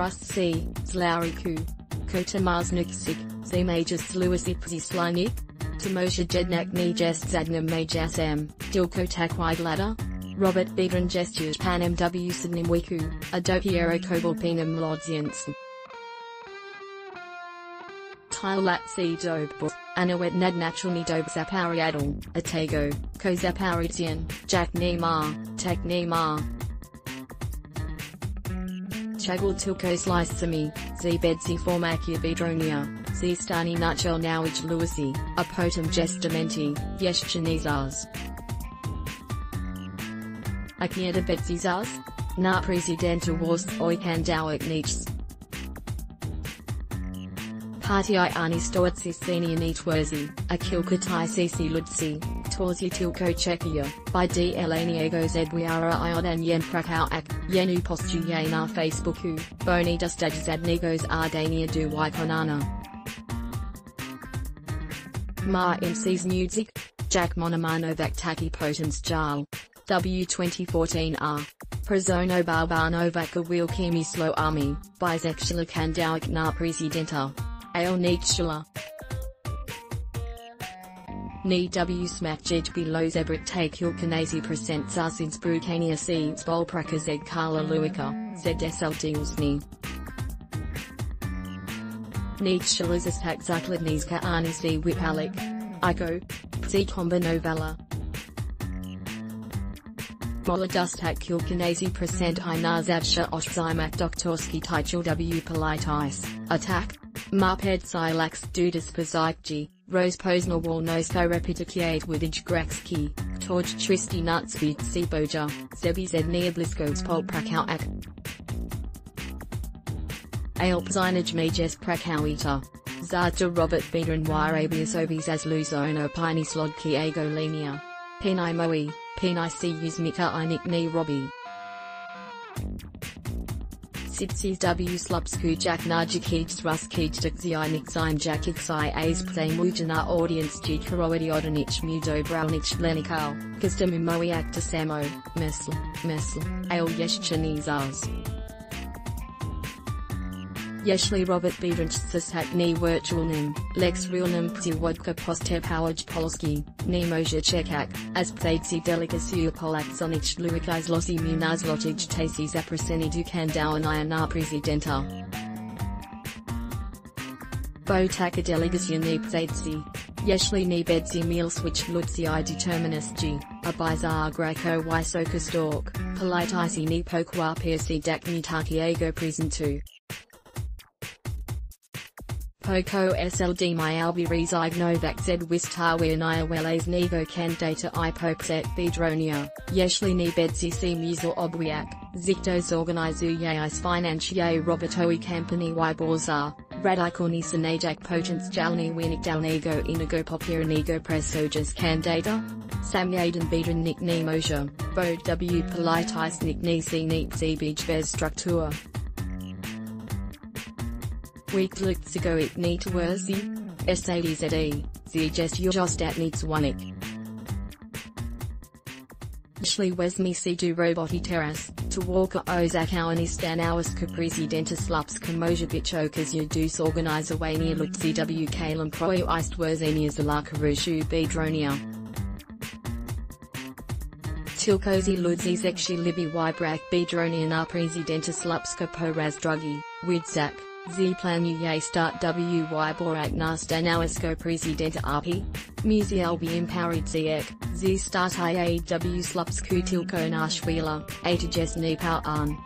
Rust C, Zlauriku. Kotamazniksik, Zemajas Luisipzi Slinik. Timosha Jednak Nijas Zadnam Majasam, Dilko Takwidlada. Robert Biedroń Gestures Panem W Sidnimwiku, Adokiero Kobalpinam Lodziansen. Tilat C Dobbo, Anawet Nad Naturalni Dob Zapariadal, Atago, Ko Zaparizian, Jack Neymar, Tek Neymar. Chagul Tilko Slice Sami, Z Bedsi Formakia Vidronia, Z Stani Nutshell Nowage Lewisi, Apotum Gestamenti, Chinizars. Akieda Betsizars? Na Presidenta was Oikandawak Nichts. Party i ani stoatsi senior nitwerzi, akil katai sisi ludsi, torzi tilko chekia, by d elaniego zedwiara iodan yen prakau ak, yenu postu na facebooku, boni dustad zadnigos ardania du wykonana. Ma MC's Nudzik, Jack Monomanovac Taki Potens Jal. W2014R. Prazono Barbanovac Wheel Kimi Slow Army, Bisexual Kandawak Na Presidenta. Ale Nietzschela. Ni W smack jij below take kanasi presents us in sprukania seeds bolpraka zed kala luika, zed deseltingsni. Nietzschelas istak zakladniska v wipalik. Iko. Psi komba novella. Mola dustak kilkanasi present i nazavsha oshzimak doktorski tichel w politis, attack. Marped silax dudas pozikji, rose posna walnosko repetikiate widij grekski, torj tristi nutsvid siboja, zebi zednia bliskos ak. Alpzinaj majes prakauita. Zadja Robert Biedroń Warabius ovis as luzono pini slodki agolenia. Penai moi, penai si uzmika inik ni robi. Sitsis W Slupsku Jak Najikij Ruskij Dikziinik Zim Jakik Si As Pzay Mujana Audience G Karoidi Odanich Mudo Brownich Lenikal, Gizdamu Moiak Samo, Mesl, Mesl, Ale Yeschanizars. Yeshli Robert Biedroń Sisak Ni Virtual Nim, Lex Realnim Pti Wodka Postep Howaj Polski, Nemoja Chekak, as Ptadsi Delicacy Polak Zonich Luikais Losi Munazlotij Tasi Zapraseni Dukandowan Iana Presidenta. Bo Taka Delegacy Ni Ptadsi. Yeshli ni bedzi meal switch lutzi i determinist g, a bizar greco wysoka stalk, polite icy ni pokwa piercy dak ni takiego present 2. Poco SLD my albi resig novak z wistawi nia weles nego candidata i popset Biedronia, yeshli ni bedzi si muzel obwiak, ziktos organizu yais financier robotoi company y borzar, radikoni sanajak potence jalni winik dalnego inigo popiranigo presojas candidata? Samyadan Biedroń nik ni moja, bo w politis nik ni si nik zbij bez struktur. Weeklik Zigoik Neat Werzi? SADZE, Zjes Yojostat Neats Wanik. Shli Wesmi Sidu Roboti Terras, Tawalka Ozakawanistan Awaska Presidenta Slupska Mojavich Okas oh Yadus Organizer Wania Lutzi W Kalam Pro Ist Werzania Zalaka Rushu Biedronia. Tilkozi Ludzi Zekshi Libi Wybrak Bedronian R Presidenta Slupska Poraz Drugi, Widzak. Z planu ye start wy borak nasta nawisko president RP? Muzi albi empowered ziek, z start iaw slups kutilko nashwila, atajes nepal an.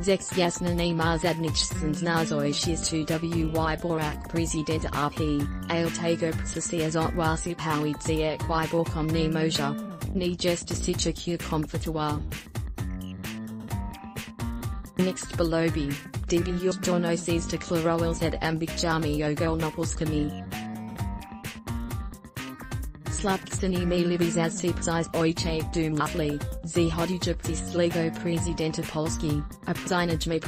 Zex jasna nema zadnichsens nazoishis to wy borak president RP, ale tago psasiazot wasi pawid ziek borkom nemoja. Ni gesta sicha q comfortua. Next below B, DB Yurdono sees to Chloroils at Ambik Jami Yogol Nopolskami. Slapksani mi libis as sipsize ojche dum latli, z hodujupti sligo presidenta Polski, a psinaj me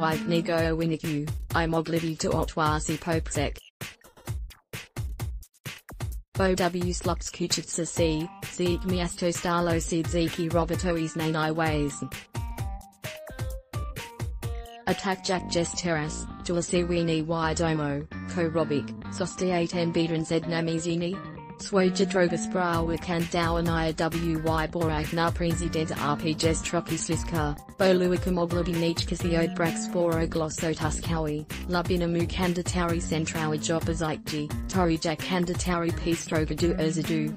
wife nego winiku, i moglivi to otwasi popsek. Bo w slups kuchitsa c, zik miasto stalo seed ziki robotois nanai ways. Attack Jack Jesteras, Duasiwini Widomo, Ko Robic, Sostiate Mbedran Zednamizini. Swoja droga sprawa kandawanaya wy borak na prezident rp jestroki sliska, boluika moglobi nichkasiod braxporo glossotuskawi, lubina mu kandatari centrawa jopazikji, torijak kandatari pistroga du urzadu.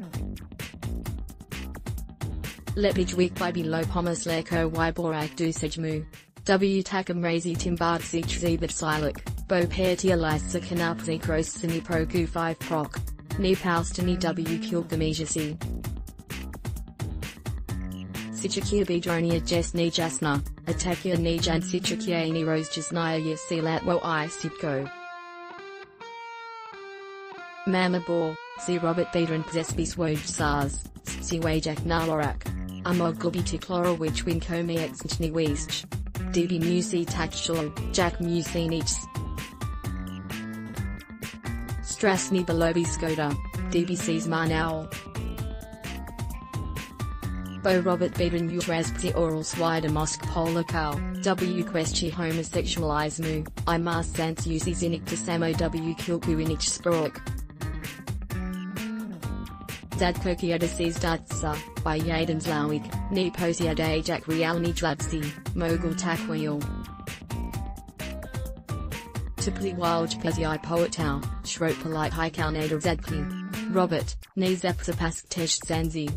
Lepijwik by below pomas leko y borak du sejmu. W takam razi timbard sich zebit silak, bo pertia lisa kanapzi krosini proku 5 proc. Ni Palestini W Kilgamejasi. Sichakia Biedronia Jesni Jasna, Atakia Nijan Sichakia Ni Rose Jasnaya Yasilatwo I Sipko. Mama Bor, Robert Biedroń Zespi Swoj Sars, Si Wajak Nawarak. Amog Globiti Chlorowich Winkomi Exnchni DB Musi Takshul, Jack Musi Musinich. Strasny Belobi Skoda, DBC's Marnowl. Bo Robert Biedroń Utrazpzi Oral Swider Mosk Polakal, W Questi Homosexualizmu, I Mars Sans Uzi Zinik Samo W Kilku Inich Sprok. Zadkokiodices Datsa, by Yaden Zlawik, Niposia Dajak Realni Dladsi, Mogul Takwil. Tipli Walj Pezi Poetau, Polite Haikal Nader Zadkli. Robert, Nezepsapask Tesh Zanzi.